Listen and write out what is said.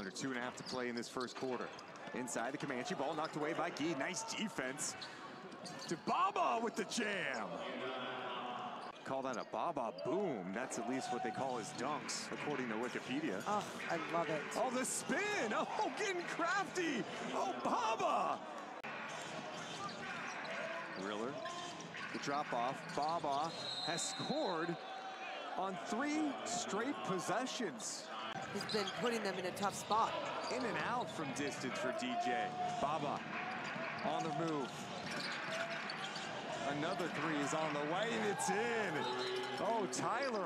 Under two and a half to play in this first quarter. Inside the Comanche, ball knocked away by Gee. Nice defense. To Baba with the jam. Call that a Baba boom. That's at least what they call his dunks, according to Wikipedia. Oh, I love it. Oh, the spin! Oh, getting crafty! Oh, Baba! Riller, the drop off. Baba has scored on three straight possessions. He's been putting them in a tough spot. In and out from distance for DJ. Baba on the move. Another three is on the way and it's in. Oh, Tyler